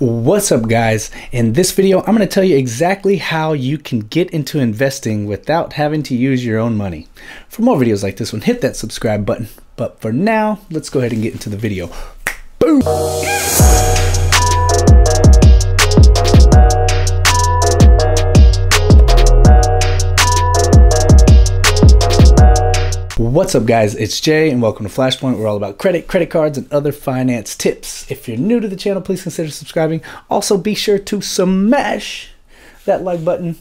What's up guys? In this video, I'm going to tell you exactly how you can get into investing without having to use your own money. For more videos like this one, hit that subscribe button. But for now, let's go ahead and get into the video. Boom! What's up guys, it's Jay and welcome to Flashpoint. We're all about credit, credit cards, and other finance tips. If you're new to the channel, please consider subscribing. Also be sure to smash that like button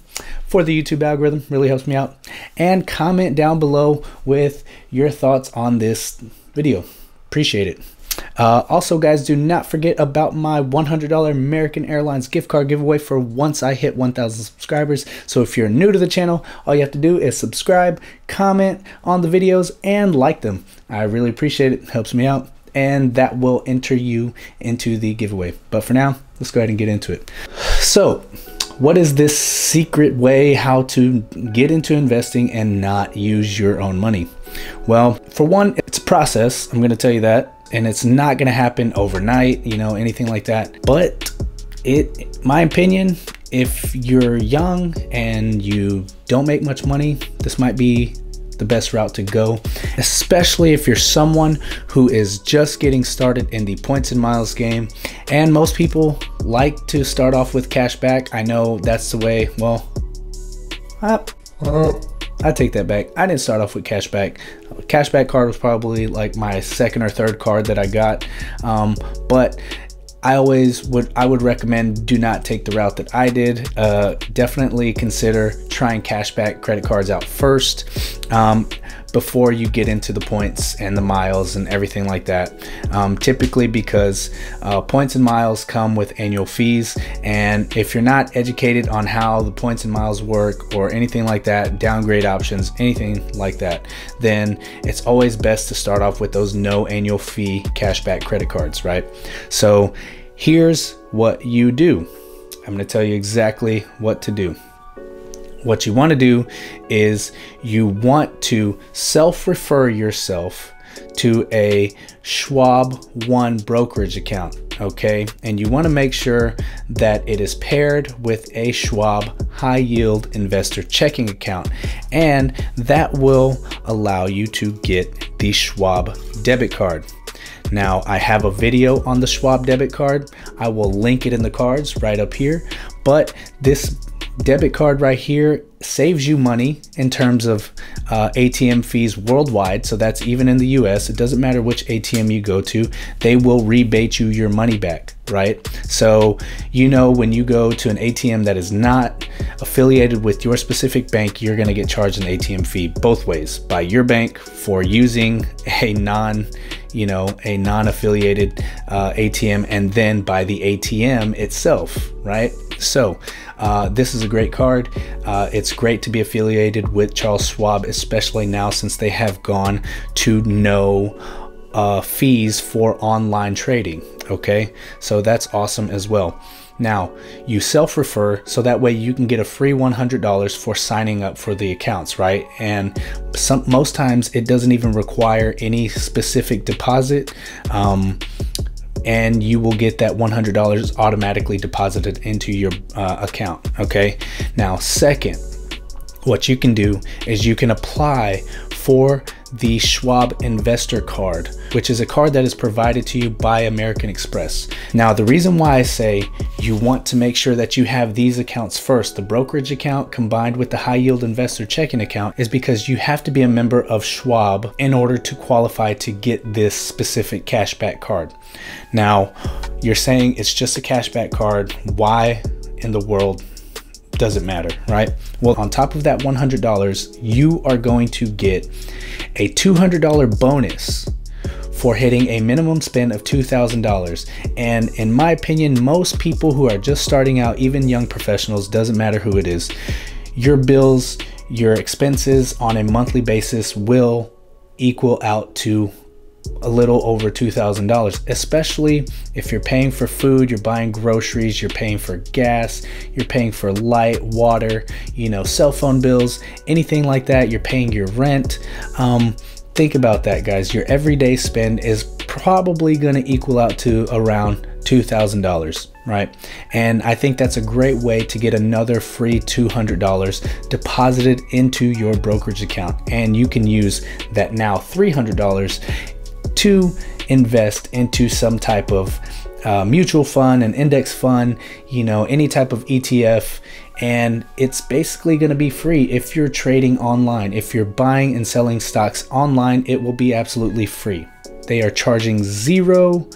for the YouTube algorithm, really helps me out. And comment down below with your thoughts on this video. Appreciate it. Uh, also, guys, do not forget about my $100 American Airlines gift card giveaway for once I hit 1,000 subscribers. So if you're new to the channel, all you have to do is subscribe, comment on the videos, and like them. I really appreciate it. it helps me out. And that will enter you into the giveaway. But for now, let's go ahead and get into it. So, what is this secret way how to get into investing and not use your own money? Well, for one, it's a process. I'm going to tell you that and it's not going to happen overnight, you know, anything like that. But it, my opinion, if you're young and you don't make much money, this might be the best route to go, especially if you're someone who is just getting started in the points and miles game. And most people like to start off with cash back. I know that's the way, well, uh, I take that back. I didn't start off with cashback. Cashback card was probably like my second or third card that I got. Um, but I always would I would recommend do not take the route that I did. Uh, definitely consider trying cashback credit cards out first um, before you get into the points and the miles and everything like that. Um, typically because uh, points and miles come with annual fees and if you're not educated on how the points and miles work or anything like that, downgrade options, anything like that, then it's always best to start off with those no annual fee cashback credit cards, right? So Here's what you do. I'm going to tell you exactly what to do. What you want to do is you want to self refer yourself to a Schwab One brokerage account. Okay, and you want to make sure that it is paired with a Schwab high yield investor checking account, and that will allow you to get the Schwab debit card. Now I have a video on the Schwab debit card. I will link it in the cards right up here. But this debit card right here saves you money in terms of uh, ATM fees worldwide. So that's even in the US. It doesn't matter which ATM you go to, they will rebate you your money back, right? So, you know, when you go to an ATM that is not affiliated with your specific bank, you're going to get charged an ATM fee both ways by your bank for using a non you know, a non-affiliated uh, ATM and then by the ATM itself, right? So uh, this is a great card. Uh, it's great to be affiliated with Charles Schwab, especially now since they have gone to no uh, fees for online trading. Okay, so that's awesome as well. Now, you self refer so that way you can get a free $100 for signing up for the accounts, right? And some, most times it doesn't even require any specific deposit. Um, and you will get that $100 automatically deposited into your uh, account. Okay. Now, second, what you can do is you can apply for the Schwab Investor Card, which is a card that is provided to you by American Express. Now, the reason why I say you want to make sure that you have these accounts first, the brokerage account combined with the high yield investor checking account, is because you have to be a member of Schwab in order to qualify to get this specific cashback card. Now, you're saying it's just a cashback card. Why in the world doesn't matter, right? Well, on top of that $100, you are going to get a $200 bonus for hitting a minimum spend of $2,000. And in my opinion, most people who are just starting out, even young professionals, doesn't matter who it is, your bills, your expenses on a monthly basis will equal out to a little over $2,000, especially if you're paying for food, you're buying groceries, you're paying for gas, you're paying for light, water, you know, cell phone bills, anything like that, you're paying your rent. Um, think about that, guys. Your everyday spend is probably going to equal out to around $2,000, right? And I think that's a great way to get another free $200 deposited into your brokerage account. And you can use that now $300 to invest into some type of uh, mutual fund, an index fund, you know, any type of ETF. And it's basically going to be free if you're trading online. If you're buying and selling stocks online, it will be absolutely free. They are charging zero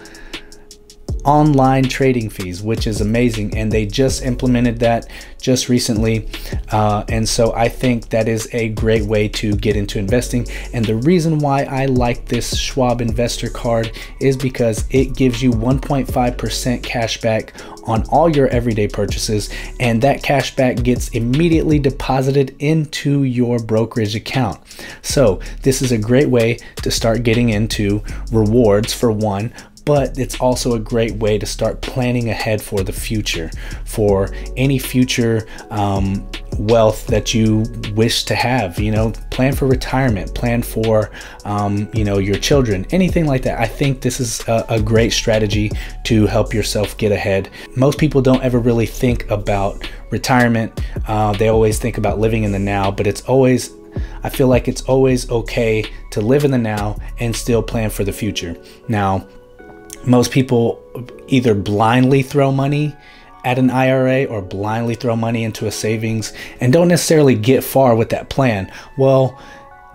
online trading fees, which is amazing. And they just implemented that just recently. Uh, and so I think that is a great way to get into investing. And the reason why I like this Schwab investor card is because it gives you 1.5% cash back on all your everyday purchases. And that cash back gets immediately deposited into your brokerage account. So this is a great way to start getting into rewards for one, but it's also a great way to start planning ahead for the future, for any future um, wealth that you wish to have. You know, plan for retirement, plan for, um, you know, your children, anything like that. I think this is a, a great strategy to help yourself get ahead. Most people don't ever really think about retirement, uh, they always think about living in the now, but it's always I feel like it's always okay to live in the now and still plan for the future. Now, most people either blindly throw money at an IRA or blindly throw money into a savings and don't necessarily get far with that plan. Well,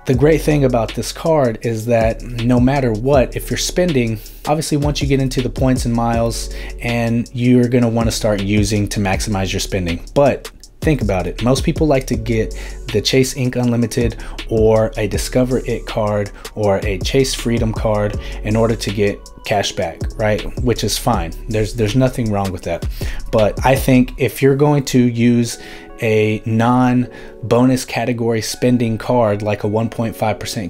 the great thing about this card is that no matter what, if you're spending, obviously once you get into the points and miles and you're want to start using to maximize your spending. But Think about it. Most people like to get the Chase Ink Unlimited or a Discover It card or a Chase Freedom card in order to get cash back, right? Which is fine. There's there's nothing wrong with that. But I think if you're going to use a non bonus category spending card like a 1.5%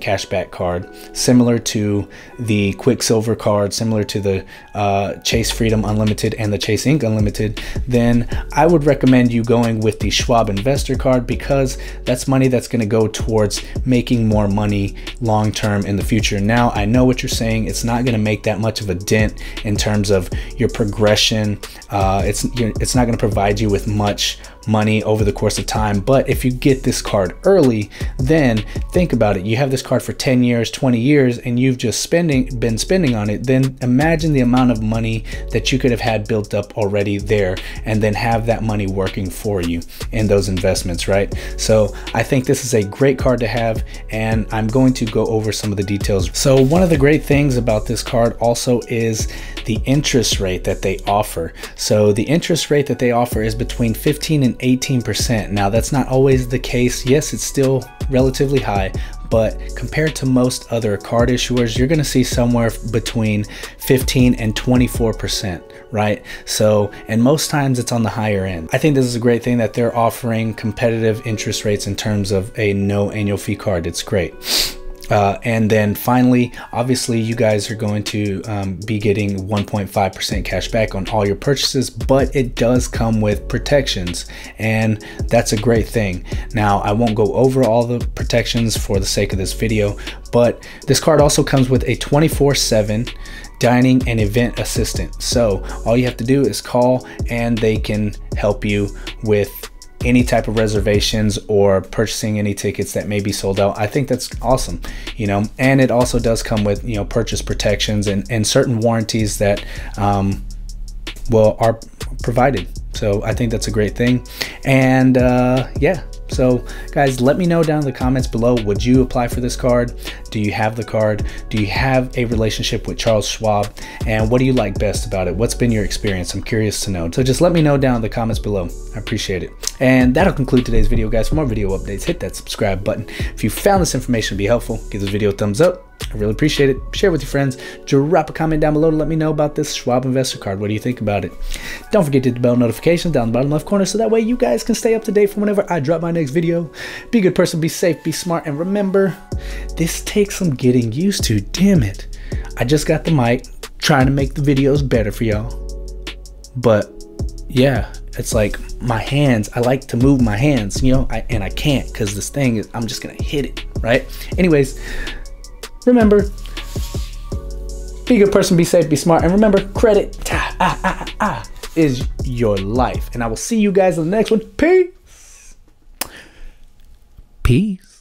cashback card, similar to the Quicksilver card, similar to the uh, Chase Freedom Unlimited and the Chase Ink Unlimited, then I would recommend you going with the Schwab Investor card because that's money that's going to go towards making more money long term in the future. Now, I know what you're saying. It's not going to make that much of a dent in terms of your progression. Uh, it's, it's not going to provide you with much money over the course of time. But if you get this card early, then think about it. You have this card for 10 years, 20 years, and you've just spending been spending on it. Then imagine the amount of money that you could have had built up already there and then have that money working for you in those investments, right? So I think this is a great card to have and I'm going to go over some of the details. So one of the great things about this card also is the interest rate that they offer. So the interest rate that they offer is between 15 and 18%. Now, that's not always the case. Yes, it's still relatively high, but compared to most other card issuers, you're going to see somewhere between 15 and 24%, right? So, and most times it's on the higher end. I think this is a great thing that they're offering competitive interest rates in terms of a no annual fee card. It's great. Uh, and then finally, obviously, you guys are going to um, be getting 1.5% cash back on all your purchases, but it does come with protections, and that's a great thing. Now, I won't go over all the protections for the sake of this video, but this card also comes with a 24 7 dining and event assistant. So all you have to do is call and they can help you with any type of reservations or purchasing any tickets that may be sold out. I think that's awesome, you know, and it also does come with, you know, purchase protections and, and certain warranties that, um, well, are provided. So I think that's a great thing. And uh, yeah, so, guys, let me know down in the comments below would you apply for this card? Do you have the card? Do you have a relationship with Charles Schwab? And what do you like best about it? What's been your experience? I'm curious to know. So, just let me know down in the comments below. I appreciate it. And that'll conclude today's video, guys. For more video updates, hit that subscribe button. If you found this information to be helpful, give this video a thumbs up I really appreciate it. Share with your friends. Drop a comment down below to let me know about this Schwab Investor Card. What do you think about it? Don't forget to hit the bell notifications down the bottom left corner so that way you guys can stay up to date for whenever I drop my next video. Be a good person, be safe, be smart, and remember, this takes some getting used to. Damn it. I just got the mic, trying to make the videos better for y'all. But yeah, it's like my hands, I like to move my hands, you know, I, and I can't because this thing is, I'm just going to hit it, right? Anyways, Remember, be a good person, be safe, be smart, and remember, credit ah, ah, ah is your life. And I will see you guys in the next one. Peace. Peace.